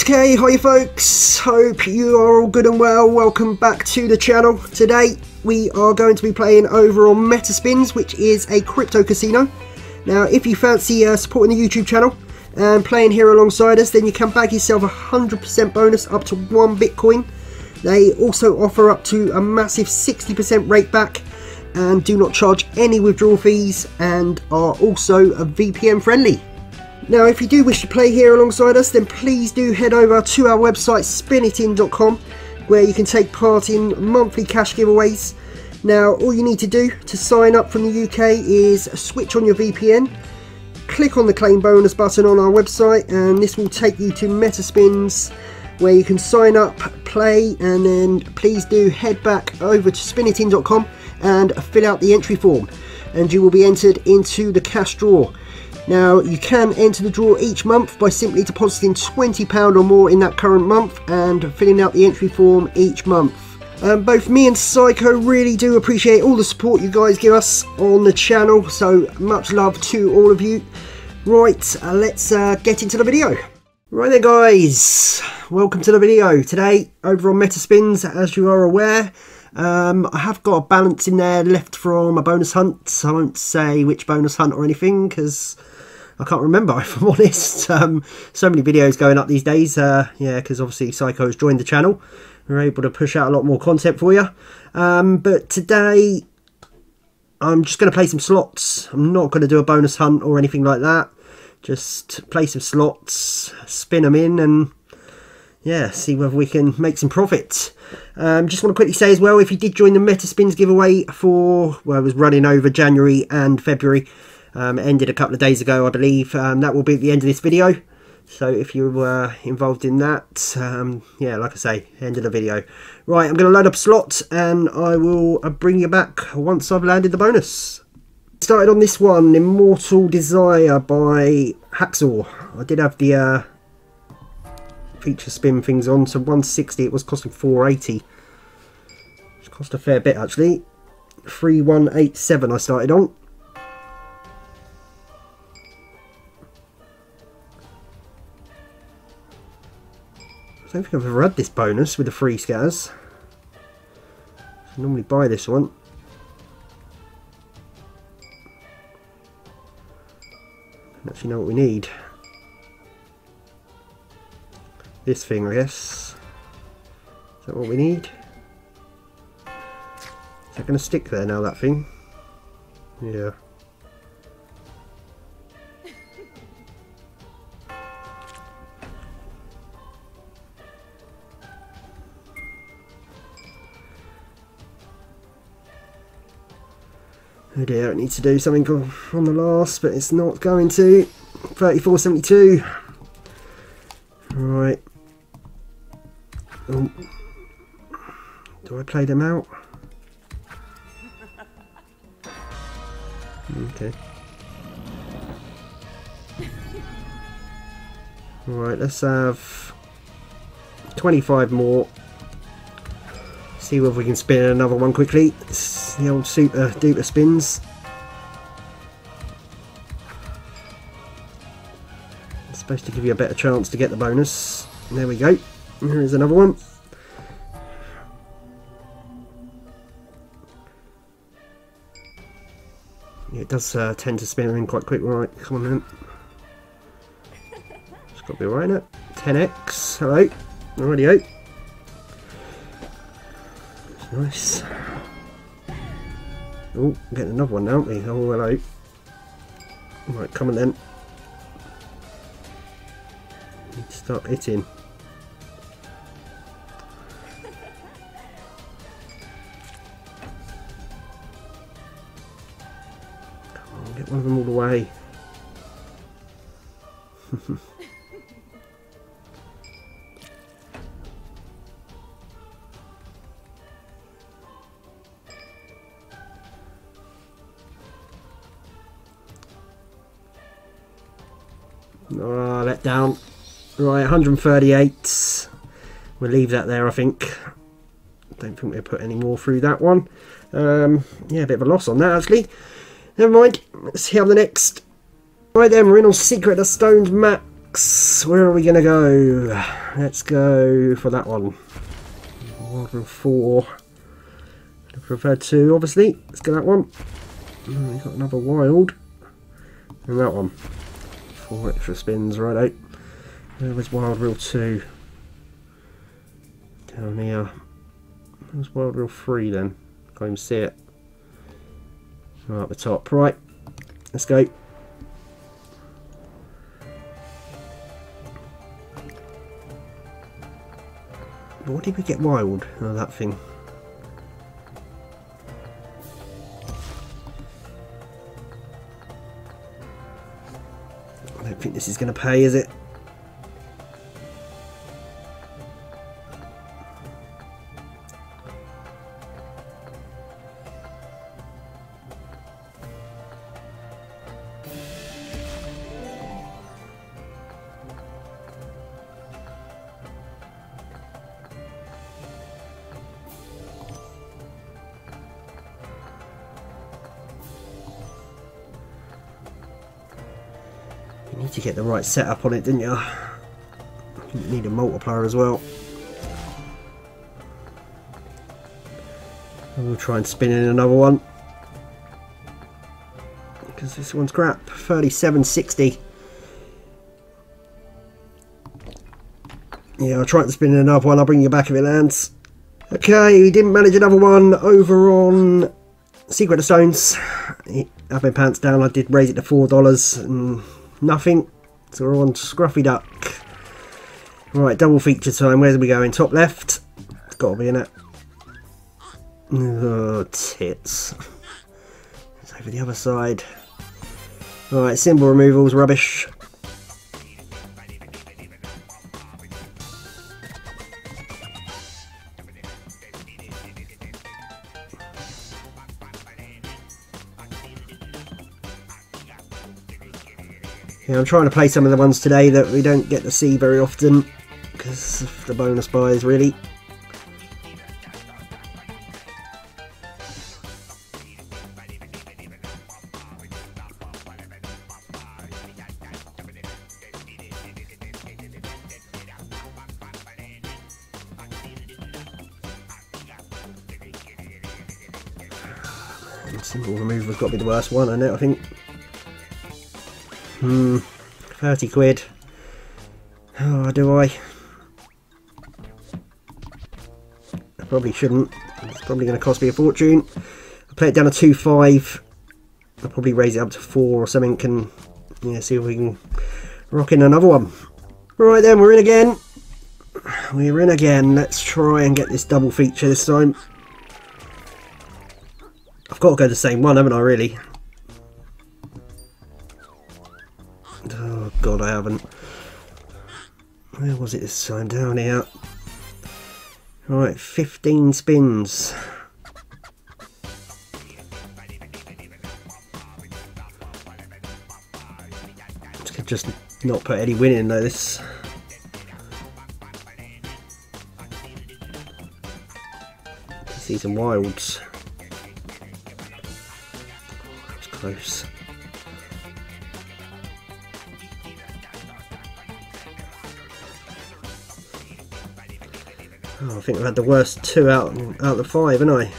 Right, okay, hi folks, hope you are all good and well, welcome back to the channel. Today we are going to be playing over on Metaspins, which is a crypto casino. Now if you fancy uh, supporting the YouTube channel and playing here alongside us, then you can bag yourself a 100% bonus up to 1 Bitcoin. They also offer up to a massive 60% rate back and do not charge any withdrawal fees and are also VPN friendly. Now, if you do wish to play here alongside us, then please do head over to our website spinitin.com where you can take part in monthly cash giveaways. Now, all you need to do to sign up from the UK is switch on your VPN, click on the claim bonus button on our website, and this will take you to Metaspins where you can sign up, play, and then please do head back over to spinitin.com and fill out the entry form, and you will be entered into the cash draw. Now, you can enter the draw each month by simply depositing £20 or more in that current month and filling out the entry form each month. Um, both me and Psycho really do appreciate all the support you guys give us on the channel, so much love to all of you. Right, uh, let's uh, get into the video. Right there guys, welcome to the video. Today, over on Metaspins, as you are aware, um, I have got a balance in there left from a bonus hunt. I won't say which bonus hunt or anything because I can't remember if I'm honest. Um, so many videos going up these days. Uh, yeah, because obviously Psycho has joined the channel. We're able to push out a lot more content for you. Um, but today I'm just going to play some slots. I'm not going to do a bonus hunt or anything like that. Just play some slots, spin them in and yeah, see whether we can make some profit. Um, just want to quickly say as well, if you did join the Meta Spins giveaway for, well, it was running over January and February, um, ended a couple of days ago, I believe. Um, that will be at the end of this video. So if you were involved in that, um, yeah, like I say, end of the video. Right, I'm going to load up slots and I will uh, bring you back once I've landed the bonus. Started on this one, Immortal Desire by Hacksaw. I did have the uh, feature spin things on, so 160 it was costing 480. It cost a fair bit actually. 3187 I started on. I don't think I've ever had this bonus with the free scatters. I normally buy this one. actually know what we need. This thing, I guess. Is that what we need? Is that going to stick there now, that thing? Yeah. Oh dear, it needs to do something on the last, but it's not going to. 34.72. Right. Oh. Do I play them out? Okay. Right, let's have 25 more. See whether we can spin another one quickly. It's the old super duper spins. It's supposed to give you a better chance to get the bonus. There we go. Here's another one. Yeah, it does uh, tend to spin in quite quick. Right, come on then. It's got to be right it. 10x. Hello. Alrighty. Nice. Oh, getting another one now, aren't we? Oh, hello. Right, come on then. Need to start hitting. 138. We'll leave that there, I think. Don't think we'll put any more through that one. Um, yeah, a bit of a loss on that, actually. Never mind. Let's see how the next... Right then, we're in on Secret of Stones Max. Where are we going to go? Let's go for that one. Reel 4. I prefer 2, obviously. Let's go that one. Oh, we've got another wild. And that one. Four extra spins, right out. There was Wild Reel 2. Down here. There's Wild Reel 3 then. Can't even see it. Right at the top. Right. Let's go. What did we get wild? Oh, that thing. I don't think this is going to pay, is it? Right setup on it, didn't you? Need a multiplier as well. And we'll try and spin in another one. Because this one's crap. 3760. Yeah, I'll try and spin in another one. I'll bring you back if it lands. Okay, we didn't manage another one over on Secret of Stones. I've been pants down. I did raise it to $4 and nothing. So we're on Scruffy Duck. Right, double feature time. Where do we go? In top left? It's got to be in it. Oh, tits. It's over the other side. Right, symbol removals, rubbish. I'm trying to play some of the ones today that we don't get to see very often because of the bonus buys, really. Symbol removal's got to be the worst one, I know, I think. Hmm, 30 quid. Oh, do I? I probably shouldn't. It's probably going to cost me a fortune. I'll play it down to 2.5. I'll probably raise it up to 4 or something and yeah, see if we can rock in another one. Right then, we're in again. We're in again. Let's try and get this double feature this time. I've got to go the same one, haven't I, really? Was it this time? Down here. Right, 15 spins. Just not put any win in though, this. See some wilds. That's close. I think I've had the worst two out, out of the five, haven't I?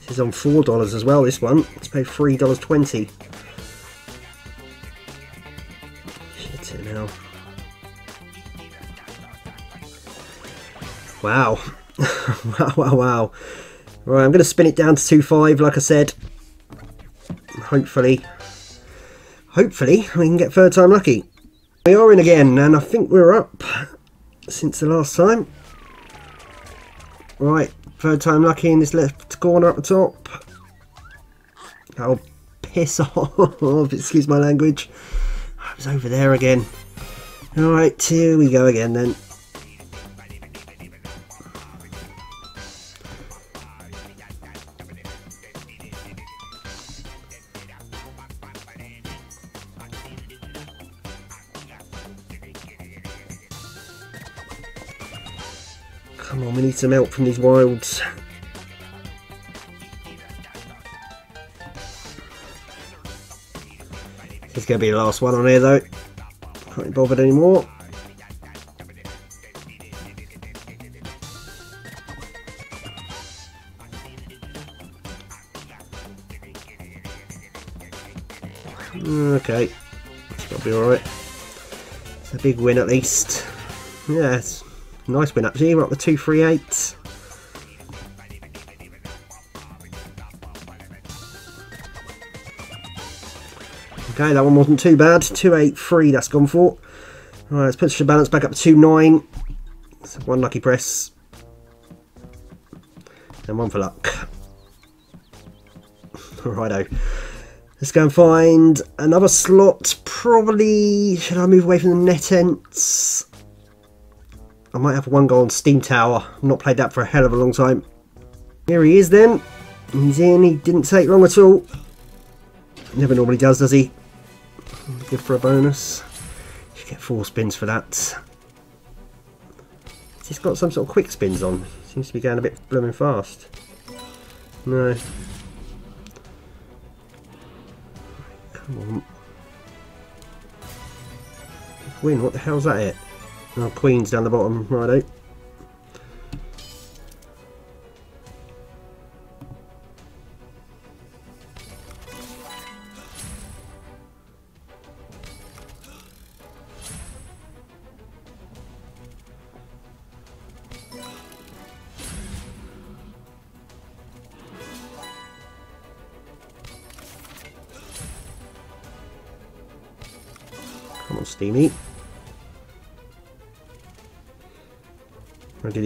This is on four dollars as well. This one. It's paid three dollars twenty. Shit it now. Wow. wow, wow, wow. Right, I'm going to spin it down to two five, like I said. Hopefully, hopefully we can get third time lucky. We are in again, and I think we're up since the last time. Right, third time lucky in this left corner at the top. Oh, piss off, excuse my language. I was over there again. Alright, here we go again then. some help from these wilds. It's going to be the last one on here though. Can't be bothered anymore. Mm, okay, it's got to be alright. It's a big win at least. Yeah, nice win actually, even up the 238. Okay, that one wasn't too bad. 283 that's gone for. Alright, let's push the balance back up to 29. So one lucky press. And one for luck. Righto. Let's go and find another slot. Probably, should I move away from the NetEnts? I might have one goal on Steam Tower. I've not played that for a hell of a long time. Here he is then. He's in. He didn't take long at all. Never normally does, does he? Good for a bonus. Should get four spins for that. He's got some sort of quick spins on. Seems to be going a bit blooming fast. No. Come on. Win, what the hell's that it? Oh, Queen's down the bottom, righto.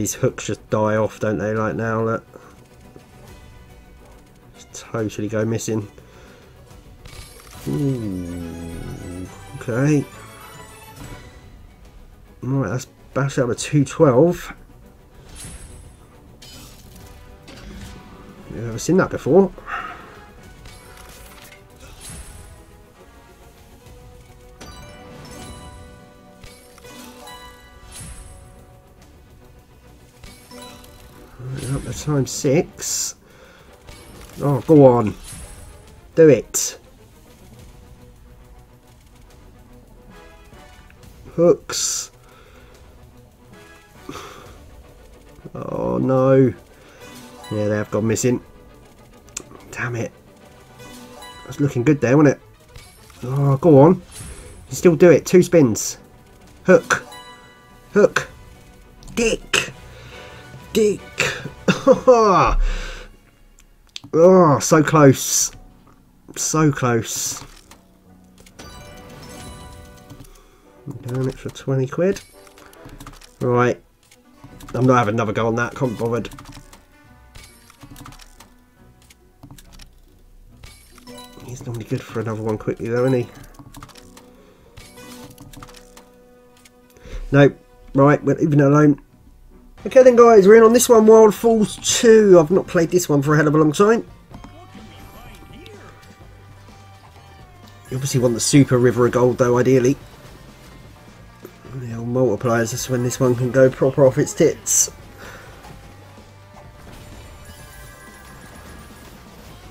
These hooks just die off, don't they, like now, look. Just totally go missing. Ooh, okay. Right, let's bash out a 212. You've never seen that before. Times six. Oh, go on. Do it. Hooks. Oh no. Yeah, they have gone missing. Damn it. That's looking good there, wasn't it? Oh, go on. You still do it. Two spins. Hook. Hook. Dick. Dick. oh, so close. So close. Down it for 20 quid. Right. I'm not having another go on that, can't be bothered. He's normally good for another one quickly though, isn't he? Nope. Right, we're leaving it alone. Okay then guys, we're in on this one, Wild Falls 2. I've not played this one for a hell of a long time. You obviously want the Super River of Gold though, ideally. The old multipliers, that's when this one can go proper off its tits.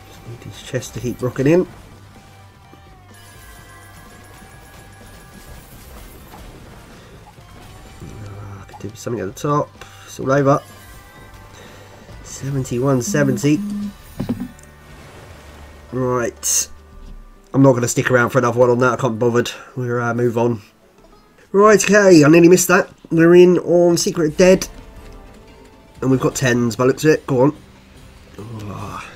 Just need his chest to keep rocking in. Ah, something at the top. It's all over. 7170. Right. I'm not going to stick around for another one on that. I can't be bothered. We'll uh, move on. Right, okay. I nearly missed that. We're in on Secret Dead. And we've got tens by looks of it. Go on. Oh.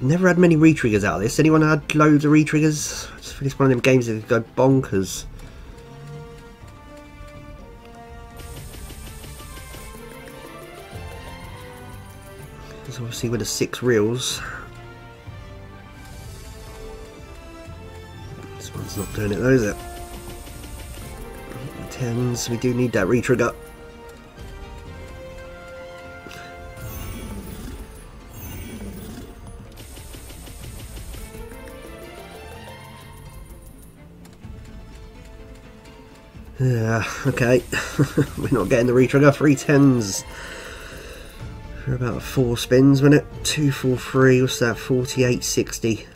Never had many re-triggers out of this. Anyone had loads of retriggers? It's one of them games that go bonkers. Obviously with the six reels. This one's not doing it though, is it? Tens, we do need that retrigger. Yeah, okay. We're not getting the retrigger. Three tens for about four spins, wasn't it? Two, four, three, what's that? 48.60.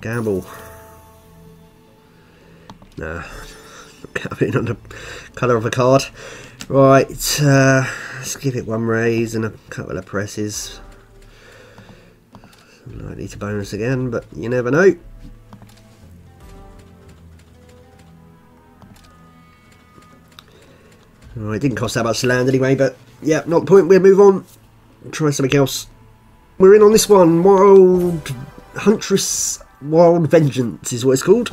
Gamble. Nah, not in on the colour of a card. Right, uh, let's give it one raise and a couple of presses. Likely to bonus again, but you never know. Right, it didn't cost that much to land anyway, but yeah, not the point. We'll move on. Try something else. We're in on this one. Wild Huntress Wild Vengeance is what it's called.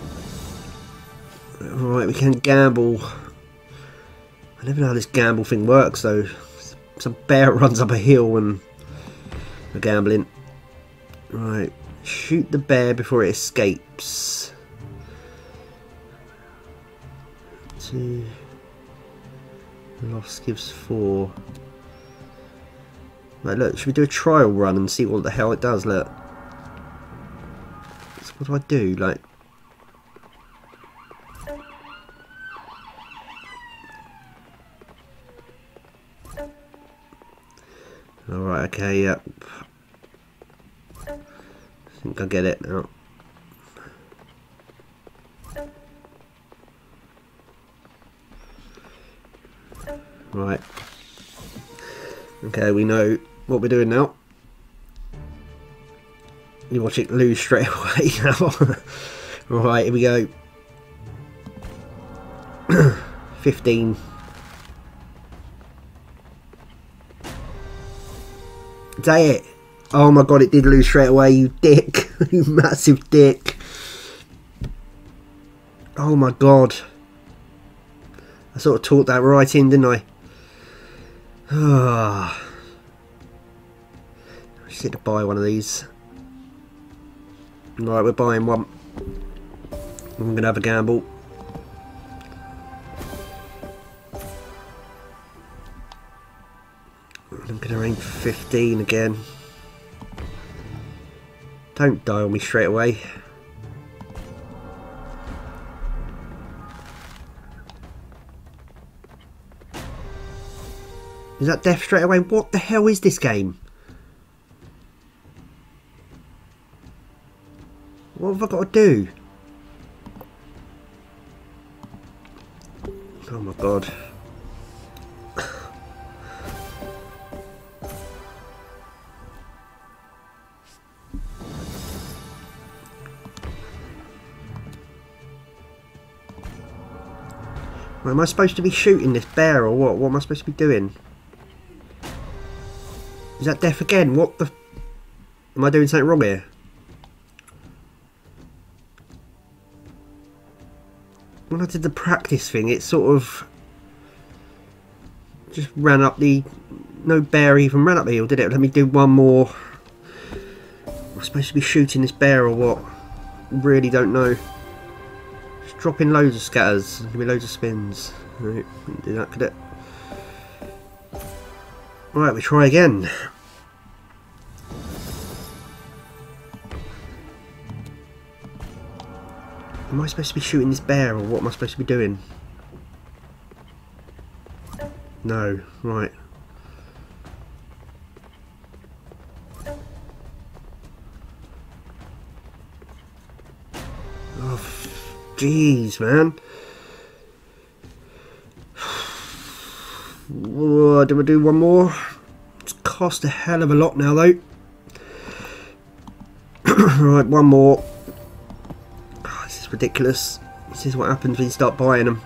Right, we can gamble. I never know how this gamble thing works though. Some bear runs up a hill and we're gambling. Right, shoot the bear before it escapes. Two. Loss gives four. Right, look, should we do a trial run and see what the hell it does? Look. So what do I do? Like. Alright, okay, yep. I think I get it now. Right. Okay, we know what we're doing now. You watch it lose straight away now. right, here we go. 15. Is that it? Oh my god, it did lose straight away, you dick. you massive dick. Oh my god. I sort of taught that right in, didn't I? Ah. Just need to buy one of these. Right, we're buying one. I'm going to have a gamble. I'm going to aim 15 again. Don't die on me straight away. Is that death straight away? What the hell is this game? What have I got to do? Oh my god. Am I supposed to be shooting this bear or what? What am I supposed to be doing? Is that death again? What the... Am I doing something wrong here? When I did the practice thing, it sort of... Just ran up the... No bear even ran up the hill, did it? Let me do one more. I'm supposed to be shooting this bear or what? Really don't know. Just dropping loads of scatters. Give me loads of spins. Right, do that, could it? Right, we try again. Am I supposed to be shooting this bear or what am I supposed to be doing? No, right. Oh, jeez, man. Oh, do we do one more? It's cost a hell of a lot now, though. right, one more. Ridiculous. This is what happens when you start buying them.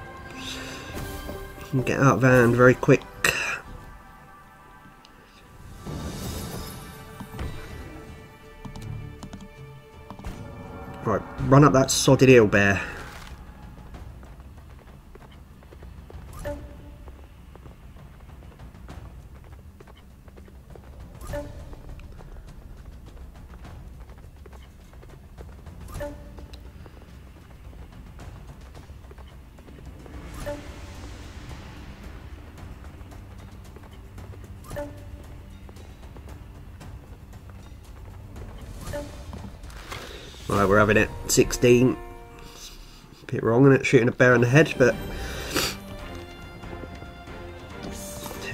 You can get out of hand very quick. Right, run up that sodded eel bear. 16. A bit wrong, isn't it? Shooting a bear in the head, but...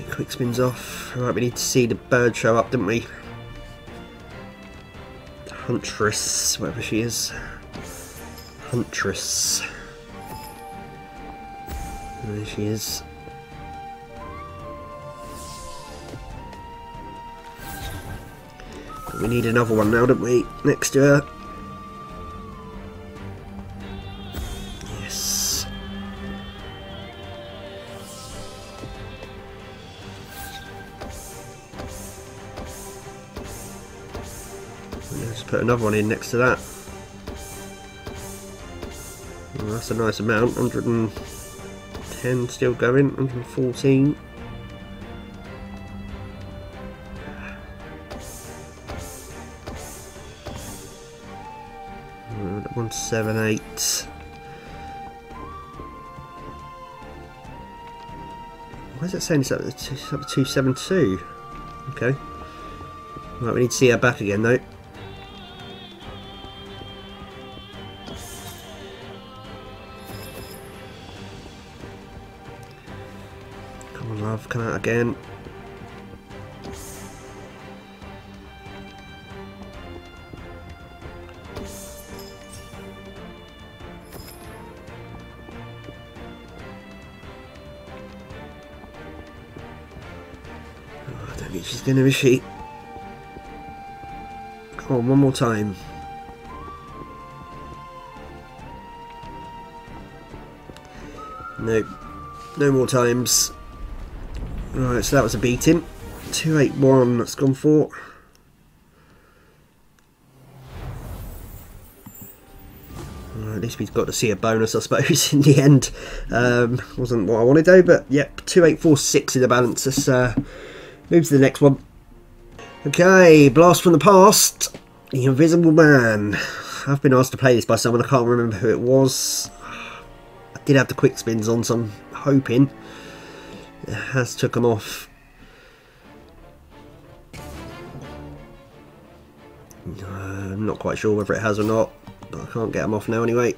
Quick spins off. Right, we need to see the bird show up, didn't we? Huntress, whatever she is. Huntress. There she is. We need another one now, don't we? Next to her. Put another one in next to that. Well, that's a nice amount. 110 still going. 114. 178. Why is it saying it's up to 272? Okay. Right, we need to see her back again though. She's gonna she. Come on, one more time. Nope. No more times. Right, so that was a beating. 281, that's gone for. At least we've got to see a bonus, I suppose, in the end. Um, wasn't what I wanted though, but yep, 2846 in the balance. Uh, Move to the next one. Okay, Blast from the Past. The Invisible Man. I've been asked to play this by someone, I can't remember who it was. I did have the quick spins on, so I'm hoping it has took them off. Uh, I'm not quite sure whether it has or not, but I can't get them off now anyway.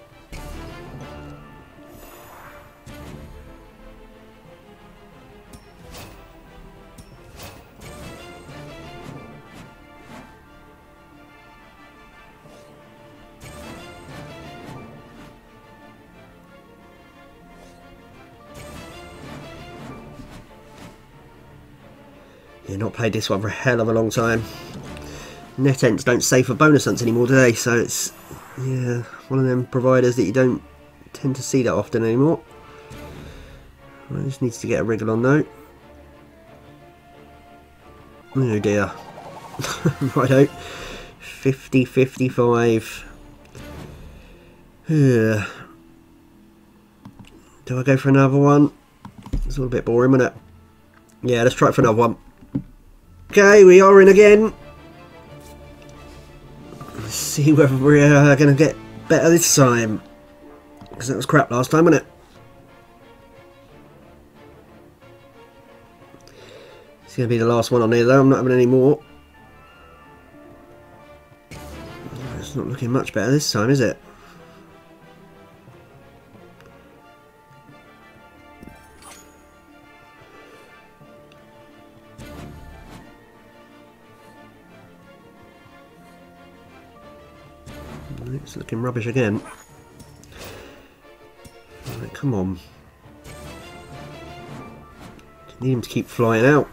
Yeah, not played this one for a hell of a long time. NetEnt don't save for bonus hunts anymore today, so it's yeah one of them providers that you don't tend to see that often anymore. Well, this needs to get a wriggle on though. Oh dear. Righto. 50, 55. Yeah. Do I go for another one? It's a bit boring, isn't it? Yeah, let's try it for another one. Okay, we are in again. Let's see whether we're uh, going to get better this time. Because that was crap last time, wasn't it? It's going to be the last one on here though, I'm not having any more. It's not looking much better this time, is it? It's looking rubbish again. Right, come on. Need him to keep flying out.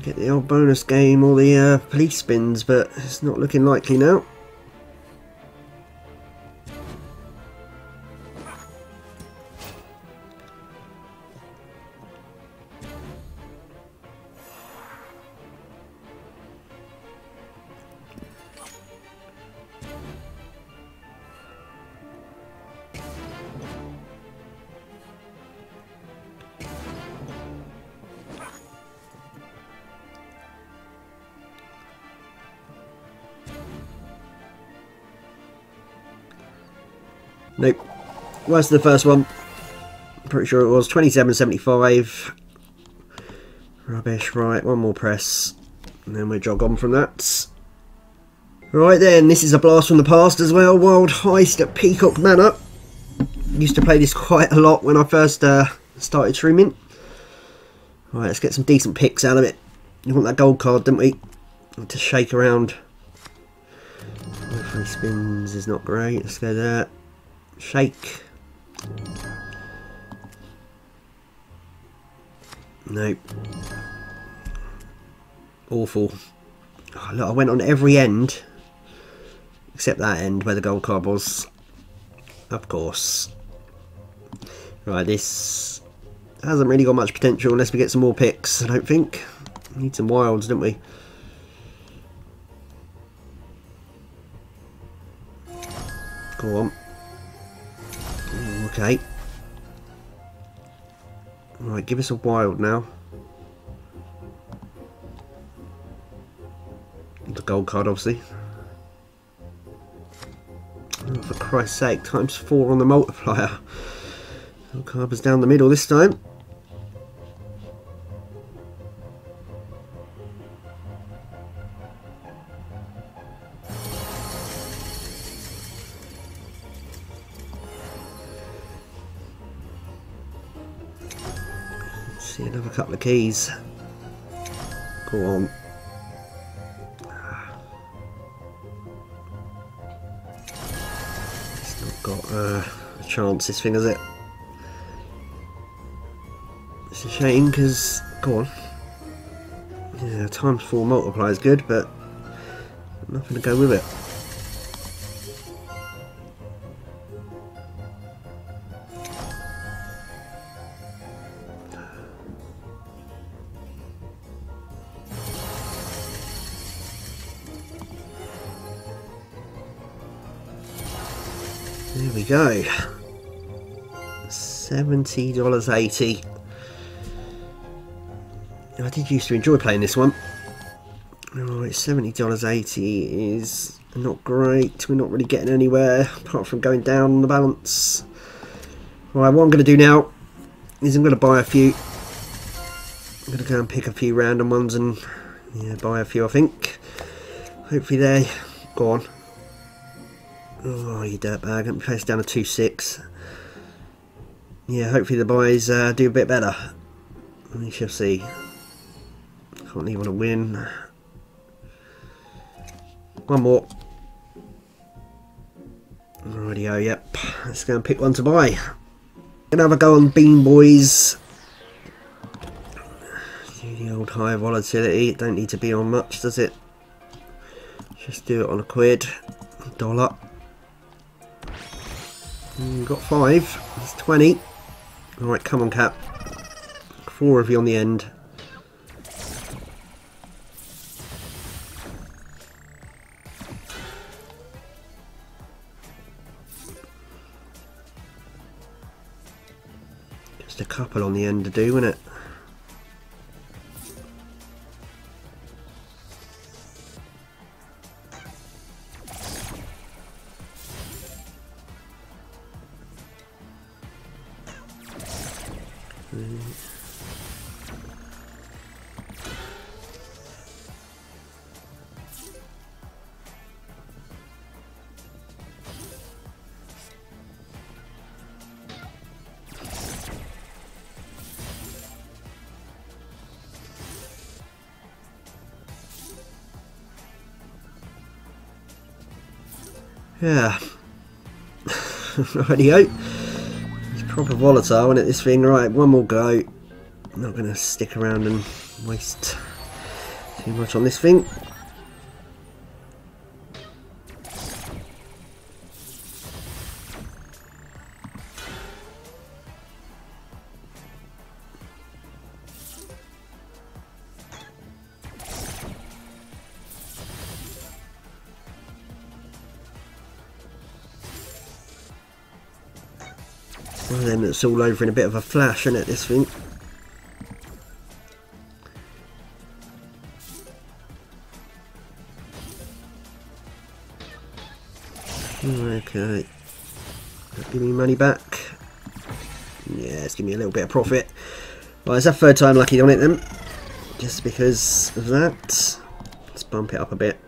Get the old bonus game or the uh, police spins, but it's not looking likely now. Nope. Worse than the first one. Pretty sure it was 27.75. Rubbish. Right, one more press. And then we jog on from that. Right then, this is a blast from the past as well. Wild Heist at Peacock Manor. Used to play this quite a lot when I first uh, started streaming. Right, let's get some decent picks out of it. You want that gold card, don't we? To shake around. Three spins is not great. Let's go there. Shake. Nope. Awful. Oh, look, I went on every end. Except that end where the gold card was. Of course. Right, this hasn't really got much potential unless we get some more picks, I don't think. We need some wilds, don't we? Go on. Okay. Right, give us a wild now. The gold card, obviously. Oh, for Christ's sake, times four on the multiplier. Gold card was down the middle this time. Couple of keys. Go on. It's not got uh, a chance, this thing, has it? It's a shame because, go on. Yeah, times four multiply is good, but nothing to go with it. Go. $70.80. I did used to enjoy playing this one. Alright, $70.80 is not great. We're not really getting anywhere apart from going down on the balance. Alright, what I'm going to do now is I'm going to buy a few. I'm going to go and pick a few random ones and yeah, buy a few I think. Hopefully they go on. Oh, you dirtbag. Let me place down a 2-6. Yeah, hopefully the boys uh, do a bit better. We shall see. Can't leave want to win. One more. Radio, yep. Let's go and pick one to buy. Gonna have a go on Bean Boys. Do the old high volatility. It don't need to be on much, does it? Just do it on a quid. Dollar. Got five. That's 20. Alright, come on, Cap. Four of you on the end. Just a couple on the end to do, isn't it? Yeah. Rightio. Proper volatile, isn't it, this thing? Right, one more go. I'm not going to stick around and waste too much on this thing. That's all over in a bit of a flash, isn't it, this thing? Okay. Give me money back. Yeah, it's give me a little bit of profit. Well, it's our third time lucky on it then. Just because of that. Let's bump it up a bit.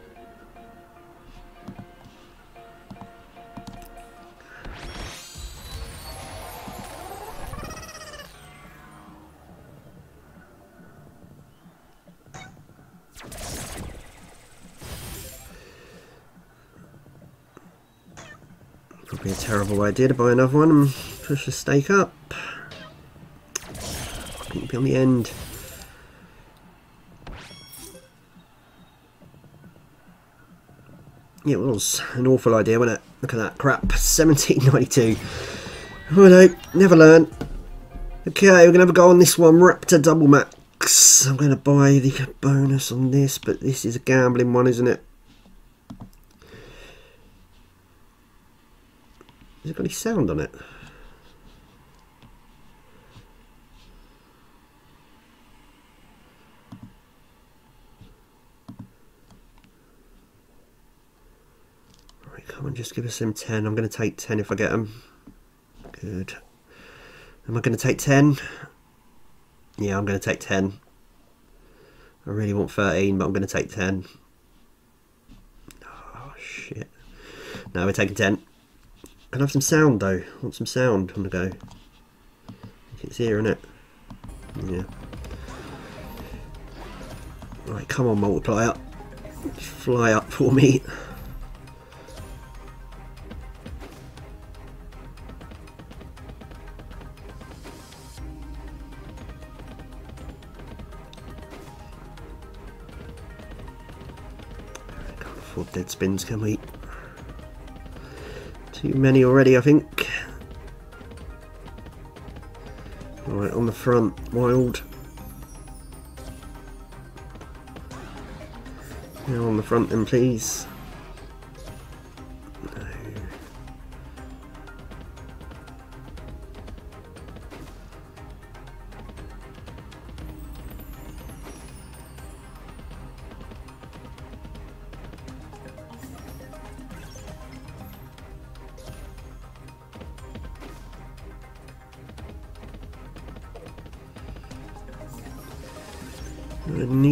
Be idea to buy another one and push the stake up. Couldn't be on the end. Yeah, it was an awful idea, wasn't it? Look at that crap. 1792. Righto, never learn. Okay, we're going to have a go on this one. Raptor Double Max. I'm going to buy the bonus on this, but this is a gambling one, isn't it? Has it got any sound on it? Right, come on, just give us some 10. I'm going to take 10 if I get them. Good. Am I going to take 10? Yeah, I'm going to take 10. I really want 13, but I'm going to take 10. Oh, shit. No, we're taking 10. Can I have some sound, though? I want some sound on the go. It's here, isn't it? Yeah. Right, come on, multiplier. Fly up for me. Afford dead spins, can we? Too many already, I think. Right, on the front, wild. Now on the front then, please.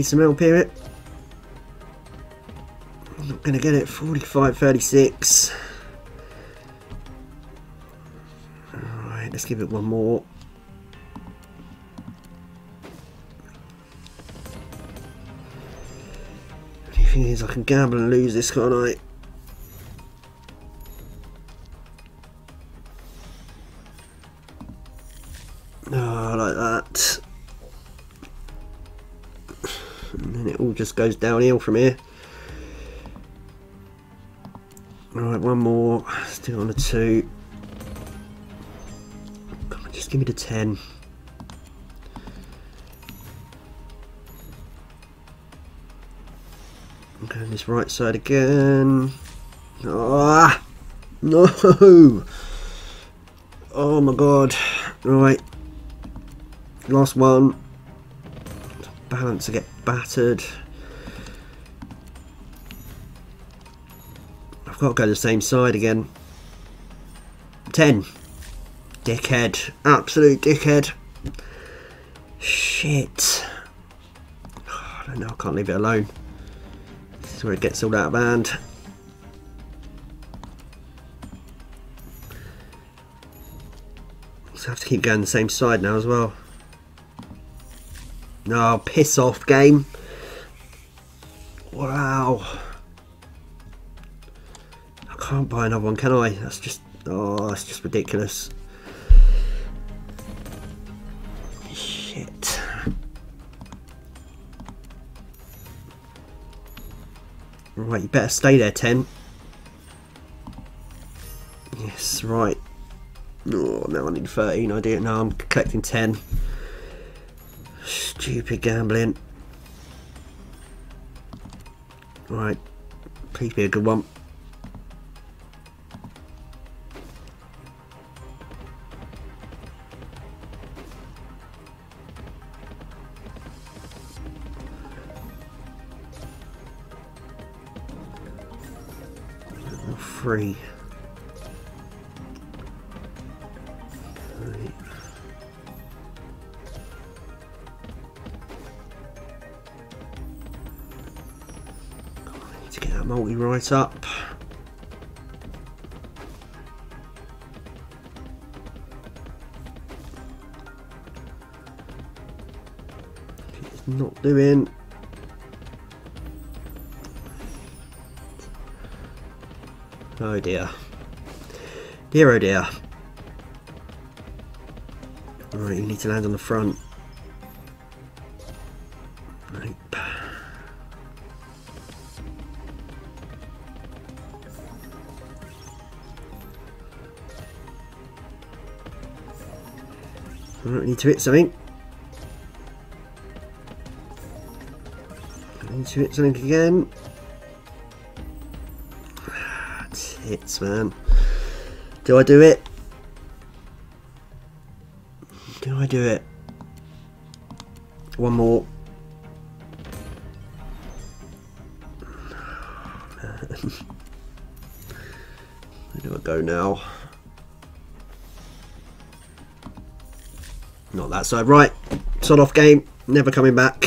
Some help here. I'm not going to get it. 45 36. Alright, let's give it one more. The thing is, I can gamble and lose this, can't I? Just goes downhill from here. Right, one more, still on a two. Come on, just give me the 10. Okay, this right side again. Ah, no! Oh my god. Right. Last one. Balance to get battered. I've got to go the same side again. 10. Dickhead. Absolute dickhead. Shit. Oh, I don't know, I can't leave it alone. This is where it gets all out of hand. So I have to keep going the same side now as well. No, piss off, game. Buy another one, can I? That's just, oh, that's just ridiculous. Shit. Right, you better stay there, 10. Yes, right. Oh, now I need 13. I didn't know I'm collecting 10. Stupid gambling. Right. Please be a good one. Free. multi right up. It's not doing. Oh dear. Dear oh dear. Right, you need to land on the front. Right. Right, need to hit something. Need to hit something again. Hits, man. Do I do it? Do I do it? One more. Where do I go now? Not that side. Right. Sod off game. Never coming back.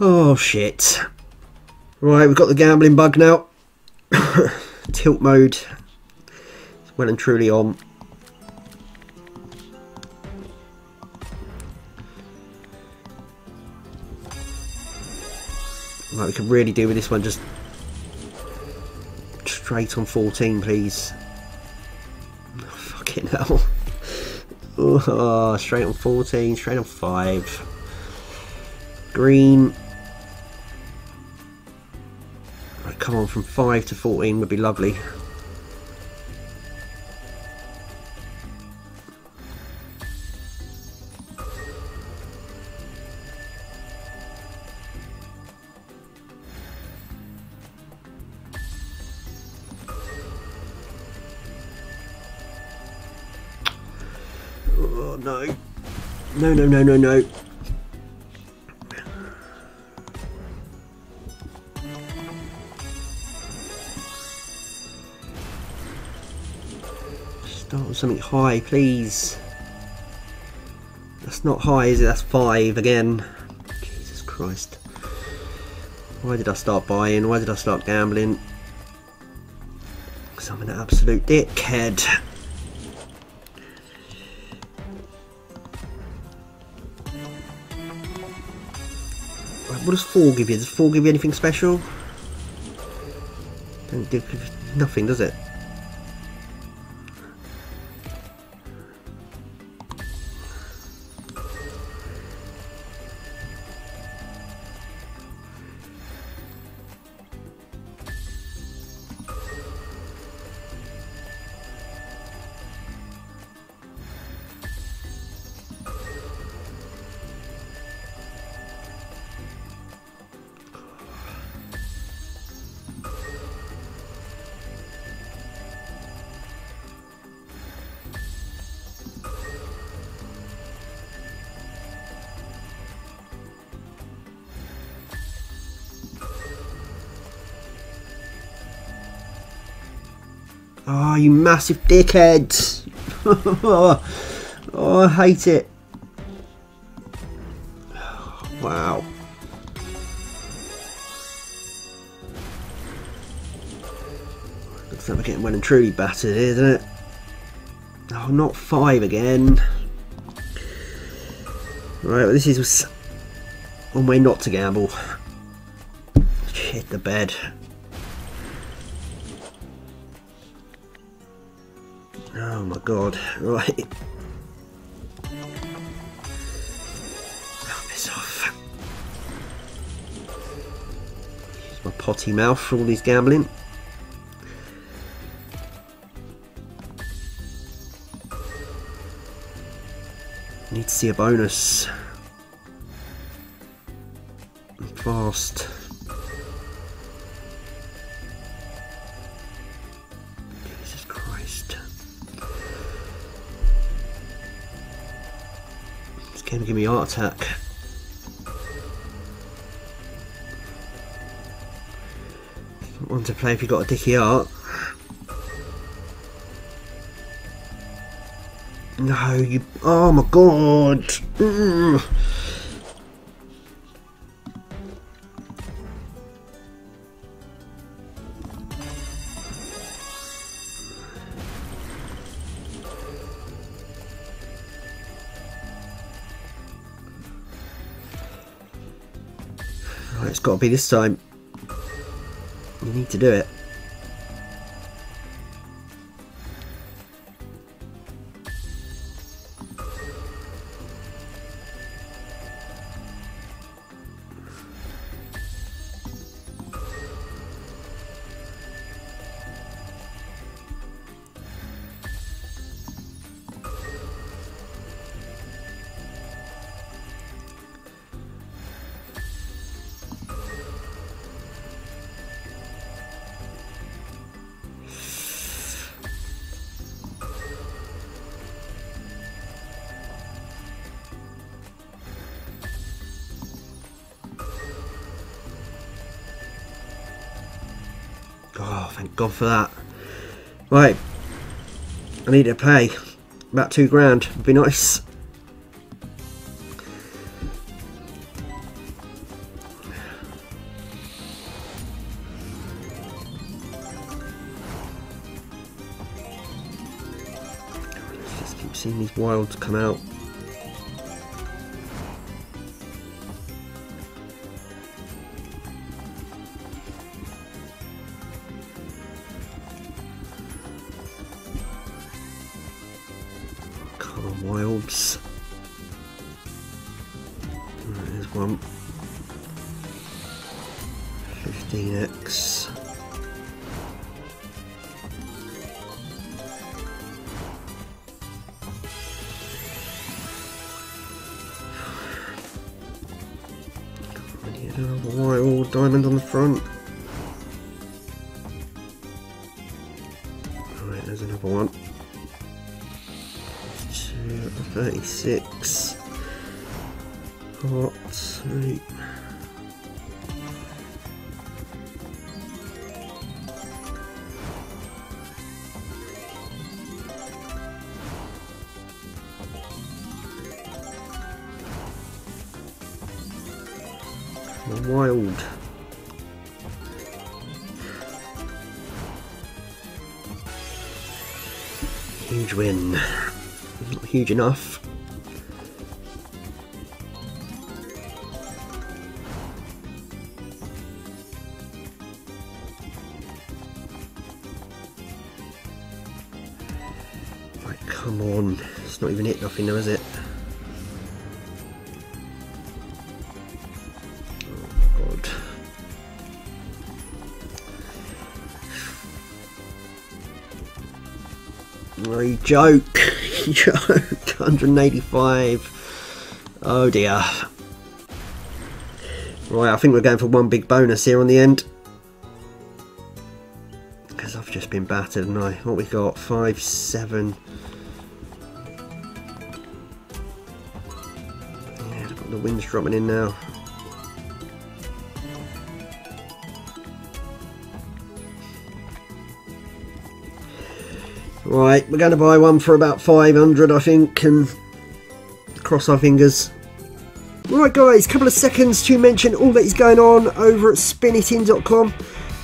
Oh, shit. Right, we've got the gambling bug now. Tilt mode. Well and truly on. Right, we can really do with this one. Just straight on 14, please. Oh, fucking hell. Oh, straight on 14, straight on 5. Green. Come on, from 5 to 14 would be lovely. Oh no. No, no, no, no, no. Something high, please. That's not high, is it? That's five again. Jesus Christ. Why did I start buying? Why did I start gambling? Because I'm an absolute dickhead. What does four give you? Does four give you anything special? Don't give nothing, does it? Oh, you massive dickhead! oh, I hate it. Wow. Looks like we're getting well and truly battered here, doesn't it? Oh, not five again. Right, well, this is one way not to gamble. Shit the bed. My god, right. My potty mouth for all these gambling. Need to see a bonus. Fast. Give me a heart attack. Want to play if you got a dicky heart. No, you. Oh my god! Mm. It's got to be this time. You need to do it. For that. Right. I need to pay. About two grand. Be nice. Let's just keep seeing these wilds come out. One. Two, 36. Hot, three. Huge enough. Right, come on. It's not even hit nothing though, is it? Oh, God. Joke. You joke. 185. Oh dear. Right, I think we're going for one big bonus here on the end. Because I've just been battered, and I? What we got? Five, seven. Yeah, look at the wind's dropping in now. Right, we're going to buy one for about 500 I think and cross our fingers. Right guys, a couple of seconds to mention all that is going on over at spinitin.com.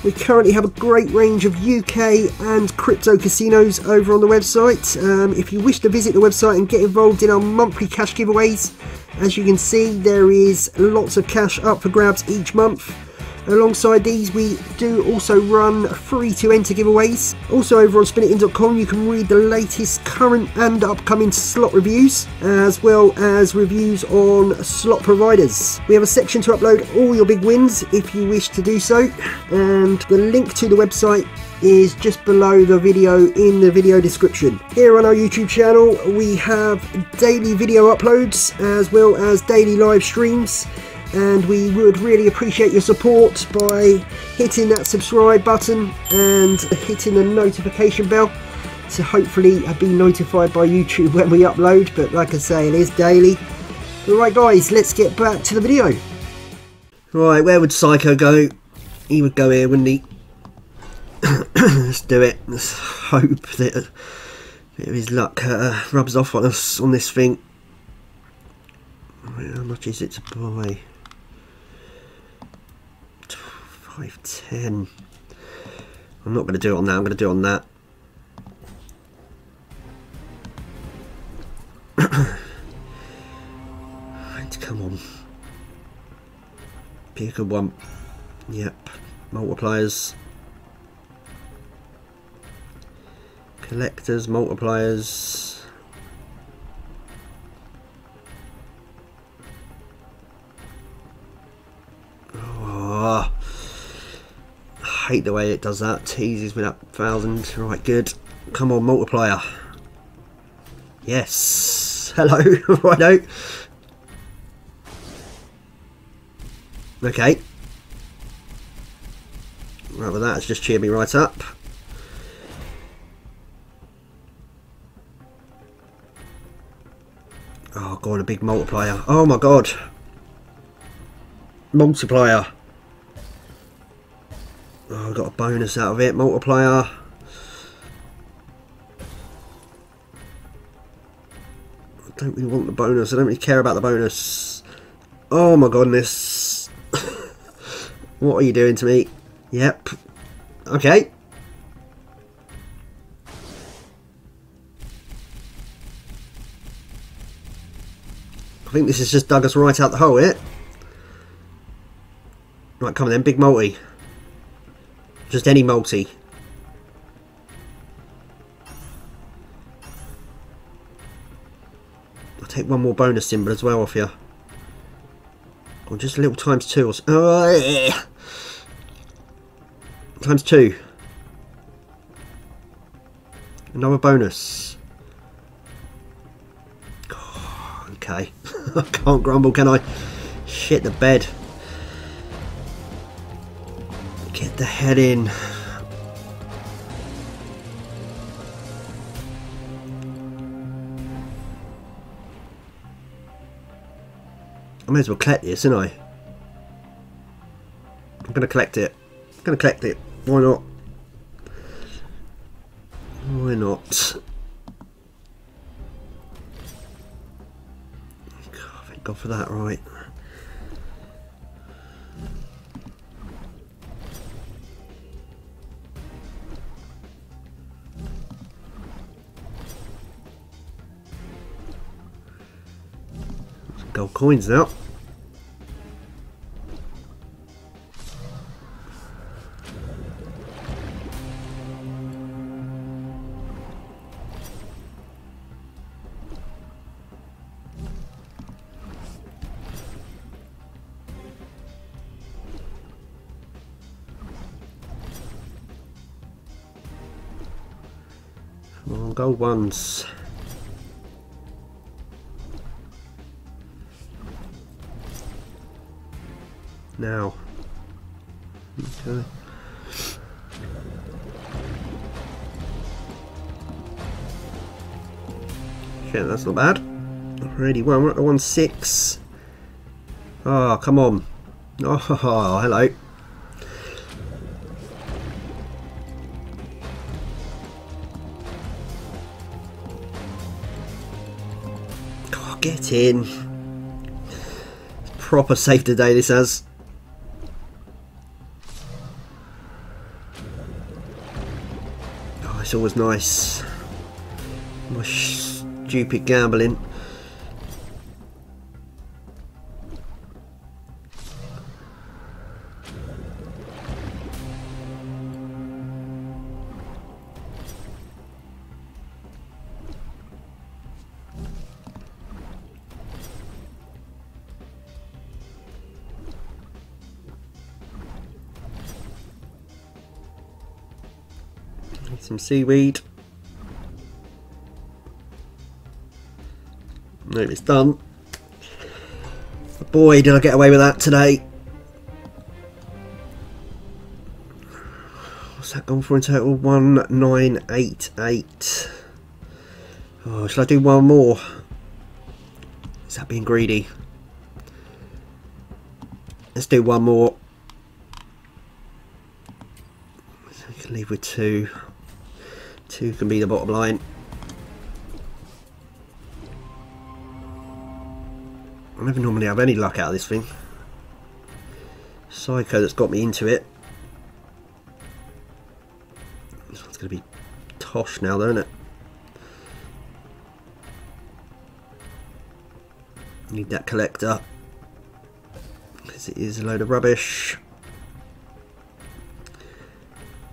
We currently have a great range of UK and crypto casinos over on the website. Um, if you wish to visit the website and get involved in our monthly cash giveaways, as you can see there is lots of cash up for grabs each month. Alongside these, we do also run free to enter giveaways. Also, over on spinitin.com, you can read the latest current and upcoming slot reviews, as well as reviews on slot providers. We have a section to upload all your big wins if you wish to do so, and the link to the website is just below the video in the video description. Here on our YouTube channel, we have daily video uploads as well as daily live streams and we would really appreciate your support by hitting that subscribe button and hitting the notification bell to hopefully be notified by YouTube when we upload. But like I say it is daily. Alright guys let's get back to the video. Right where would Psycho go? He would go here wouldn't he? Let's do it. Let's hope that his luck uh, rubs off on us on this thing. How much is it to buy 510. I'm not going to do it on that, I'm going to do it on that. right, come on. Pick a one. Yep. Multipliers. Collectors, multipliers. Oh, hate the way it does that. Teases me up thousand. Right, good. Come on, multiplier. Yes. Hello. Righto. Okay. Right, well that's just cheered me right up. Oh, go on, a big multiplier. Oh my god. Multiplier. Oh, I got a bonus out of it. Multiplier. I don't really want the bonus. I don't really care about the bonus. Oh my goodness. what are you doing to me? Yep. Okay. I think this has just dug us right out the hole, it. Right, come on then, big multi. Just any multi. I'll take one more bonus symbol as well off you. Or oh, just a little times two or so. Oh, uh, yeah. Times two. Another bonus. Oh, okay. I can't grumble, can I? Shit the bed. Get the head in. I may as well collect this, isn't I? I'm to collect it. I'm to collect it. Why not? Why not? God, thank God for that, right. Gold coins now. Come on, gold ones. Now. Okay. Shit, that's not bad. Already one, we're at one six. Oh, come on. Oh, hello. Oh, get in. Proper safe today this has. Always nice. My stupid gambling. Seaweed. Nope, it's done. Boy, did I get away with that today. What's that gone for in total? 1988. Oh, shall I do one more? Is that being greedy? Let's do one more. So leave with two. Two can be the bottom line. I never normally have any luck out of this thing. Psycho that's got me into it. This one's going to be tosh now though, isn't it? Need that collector. Because it is a load of rubbish.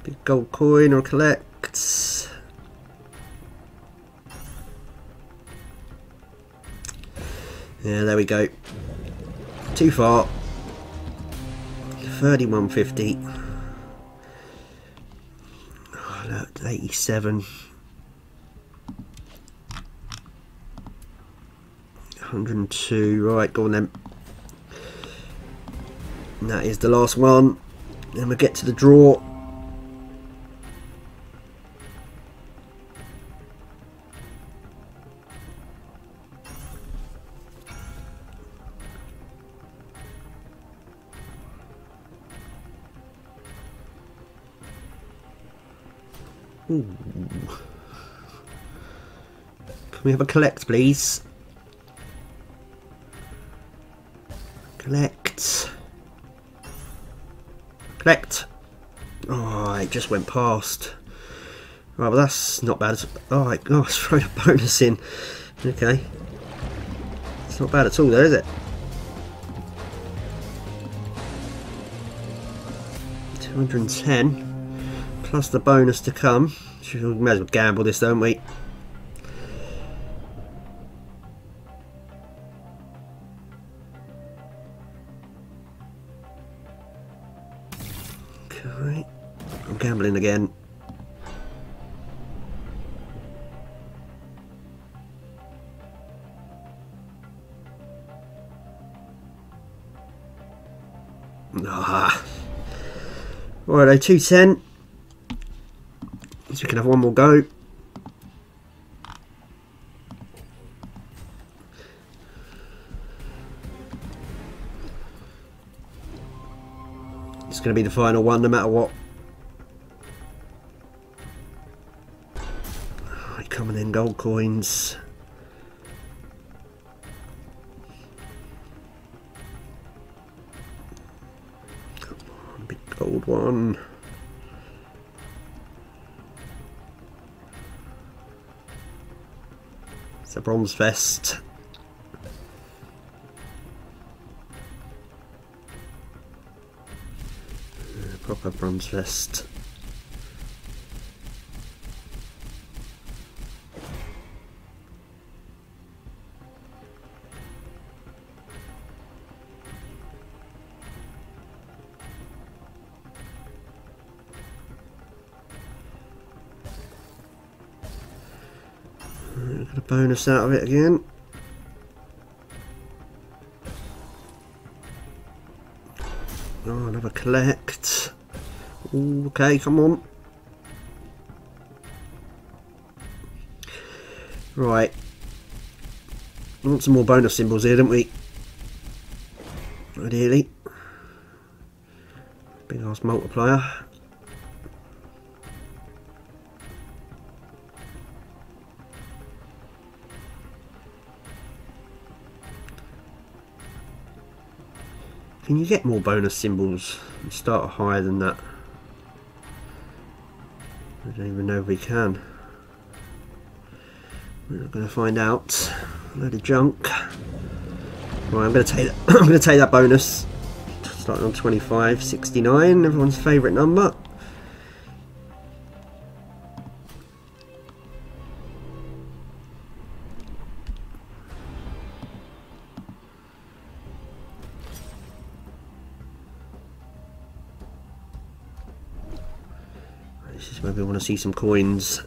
Big gold coin or collect. Yeah, there we go. Too far. 3150. Oh, look, 87. 102. Right, go on then. And that is the last one. Then we get to the draw. We have a collect, please? Collect. Collect. Oh, it just went past. Right, well that's not bad. Oh, right, oh, it's thrown a bonus in. Okay. It's not bad at all, though, is it? Two hundred and ten, plus the bonus to come. We may as well gamble this, don't we? Okay, I'm gambling again. Ah. Righto, 210. So we can have one more go. Going to be the final one no matter what. Coming in gold coins. Big gold one. It's a bronze vest. Proper bronze vest. Get a bonus out of it again. Okay, come on. Right. We want some more bonus symbols here, don't we? Ideally. Big ass multiplier. Can you get more bonus symbols and start higher than that? Don't even know if we can. We're not going to find out. A load of junk. Right, I'm going to take that. I'm going to take that bonus. Starting on 25, 69, everyone's favourite number. See some coins.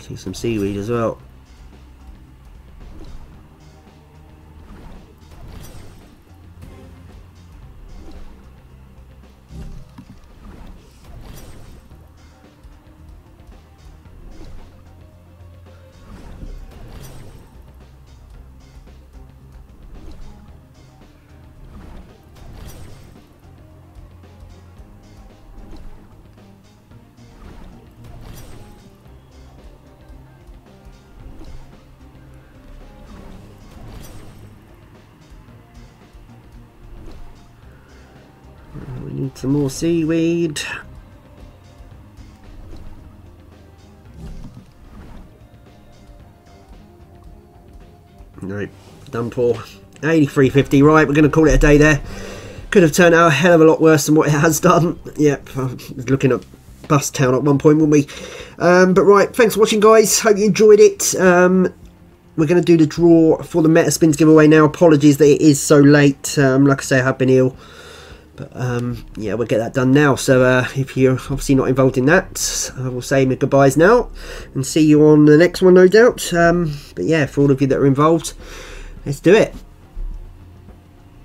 See some seaweed as well. Seaweed. Right, done for. 83.50, right, we're going to call it a day there. Could have turned out a hell of a lot worse than what it has done. Yep, I was looking at Bust Town at one point, weren't we? Um, but right, thanks for watching, guys. Hope you enjoyed it. Um, we're going to do the draw for the Metaspins giveaway now. Apologies that it is so late. Um, like I say, I have been ill. But um, yeah, we'll get that done now. So uh, if you're obviously not involved in that, I will say my goodbyes now and see you on the next one, no doubt. Um, but yeah, for all of you that are involved, let's do it.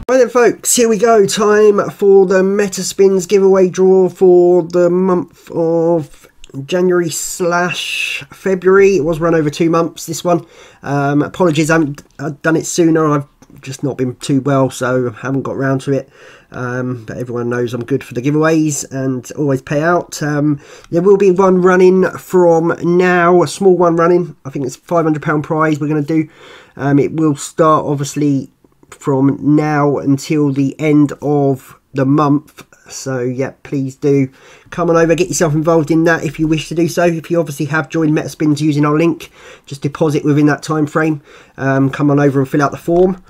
Right then folks, here we go. Time for the Metaspins giveaway draw for the month of January slash February. It was run over two months, this one. Um, apologies, I haven't done it sooner. I've just not been too well, so haven't got round to it. Um, but everyone knows I'm good for the giveaways and always pay out. Um, there will be one running from now, a small one running. I think it's £500 prize we're going to do. Um, it will start obviously from now until the end of the month so yeah please do come on over get yourself involved in that if you wish to do so if you obviously have joined metaspins using our link just deposit within that time frame um, come on over and fill out the form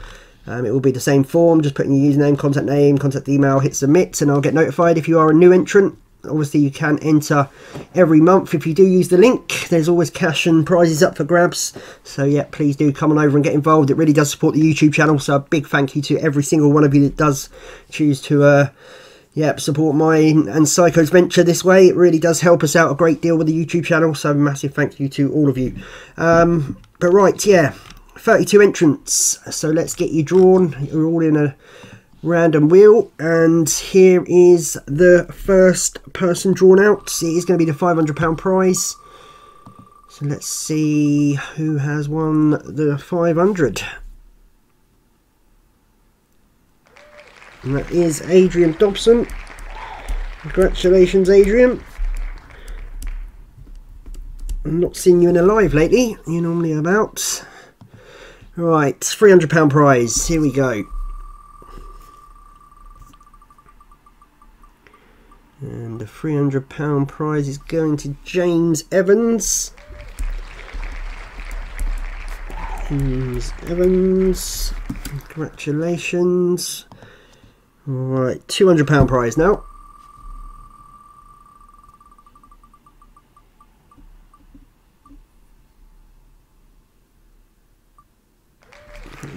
um, it will be the same form just put in your username contact name contact email hit submit and i'll get notified if you are a new entrant obviously you can enter every month if you do use the link there's always cash and prizes up for grabs so yeah please do come on over and get involved it really does support the youtube channel so a big thank you to every single one of you that does choose to uh Yep, support mine and Psycho's venture this way. It really does help us out a great deal with the YouTube channel, so massive thank you to all of you. Um, but right, yeah, 32 entrants. So let's get you drawn. You're all in a random wheel, and here is the first person drawn out. It is going to be the £500 prize. So let's see who has won the 500. And that is Adrian Dobson. Congratulations, Adrian. I'm not seeing you in a live lately. You're normally about. Right, £300 prize. Here we go. And the £300 prize is going to James Evans. James Evans. Congratulations. Right, £200 prize now.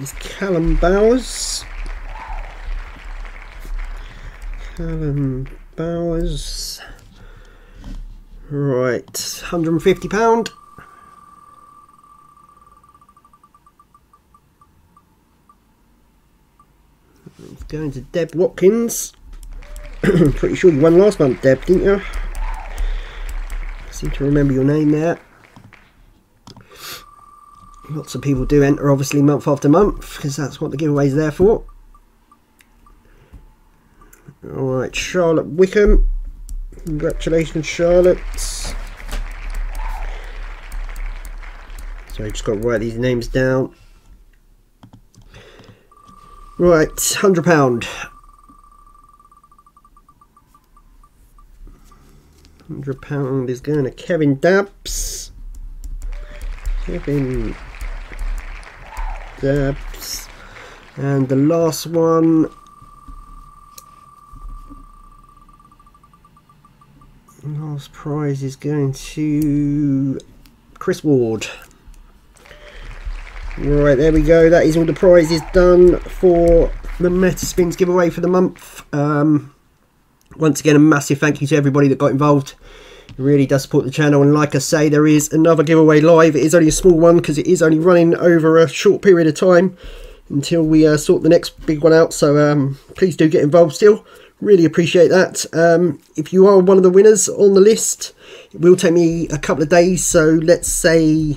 It's Callum Bowers. Callum Bowers. Right, £150. It's going to Deb Watkins. Pretty sure you won last month, Deb, didn't you? I seem to remember your name there. Lots of people do enter, obviously, month after month, because that's what the giveaway is there for. Alright, Charlotte Wickham. Congratulations, Charlotte. So I just got to write these names down. Right, hundred pound. Hundred pound is going to Kevin Dabbs. Kevin Dabbs. And the last one last prize is going to Chris Ward. Right, there we go. That is all the prizes done for the Metaspins giveaway for the month. Um, once again, a massive thank you to everybody that got involved. Really does support the channel. And like I say, there is another giveaway live. It is only a small one because it is only running over a short period of time until we uh, sort the next big one out. So um, please do get involved still. Really appreciate that. Um, if you are one of the winners on the list, it will take me a couple of days. So let's say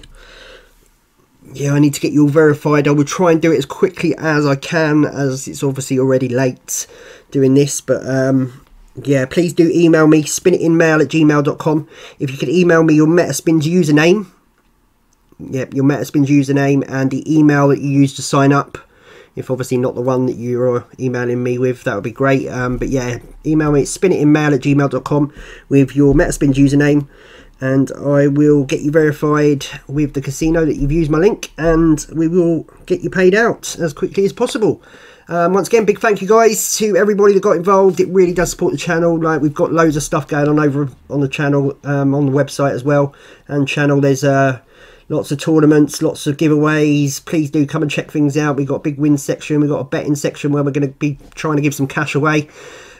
yeah, I need to get you all verified. I will try and do it as quickly as I can, as it's obviously already late doing this. But um, yeah, please do email me, spinitinmail at gmail.com. If you could email me your Metaspins username, yep, your Metaspins username and the email that you used to sign up. If obviously not the one that you're emailing me with, that would be great. Um, but yeah, email me, spinitinmail at gmail.com with your Metaspins username. And I will get you verified with the casino that you've used my link and we will get you paid out as quickly as possible. Um, once again, big thank you guys to everybody that got involved. It really does support the channel. Like we've got loads of stuff going on over on the channel, um, on the website as well. And channel, there's uh, lots of tournaments, lots of giveaways. Please do come and check things out. We've got a big win section. We've got a betting section where we're going to be trying to give some cash away.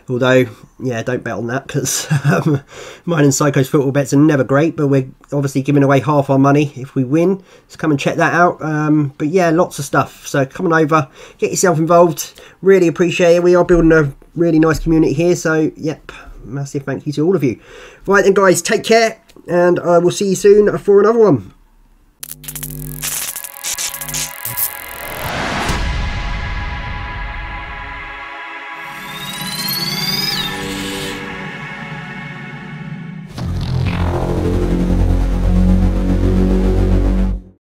Although, yeah, don't bet on that because um, mine and Psycho's football bets are never great, but we're obviously giving away half our money if we win. So come and check that out. Um, but yeah, lots of stuff. So come on over, get yourself involved. Really appreciate it. We are building a really nice community here. So, yep, massive thank you to all of you. Right then, guys, take care, and I will see you soon for another one.